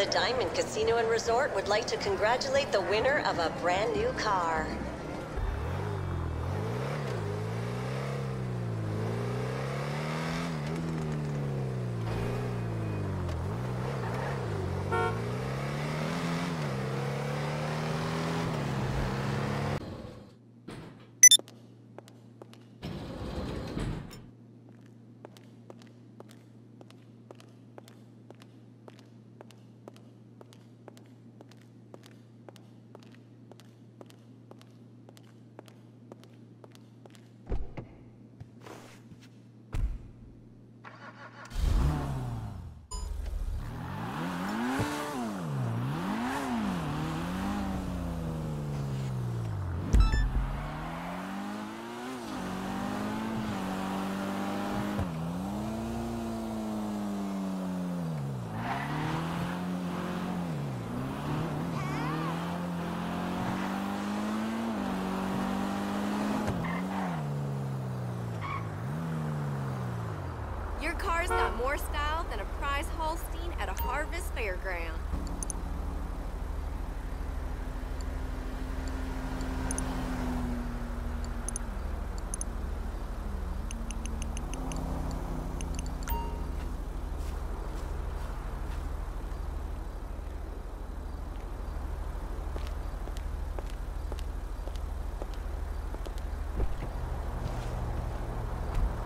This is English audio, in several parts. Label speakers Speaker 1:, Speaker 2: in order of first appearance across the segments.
Speaker 1: The Diamond Casino and Resort would like to congratulate the winner of a brand new car.
Speaker 2: Got more style than a prize Holstein at a harvest fairground.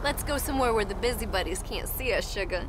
Speaker 2: Let's go somewhere where the busybodies can't see us, sugar.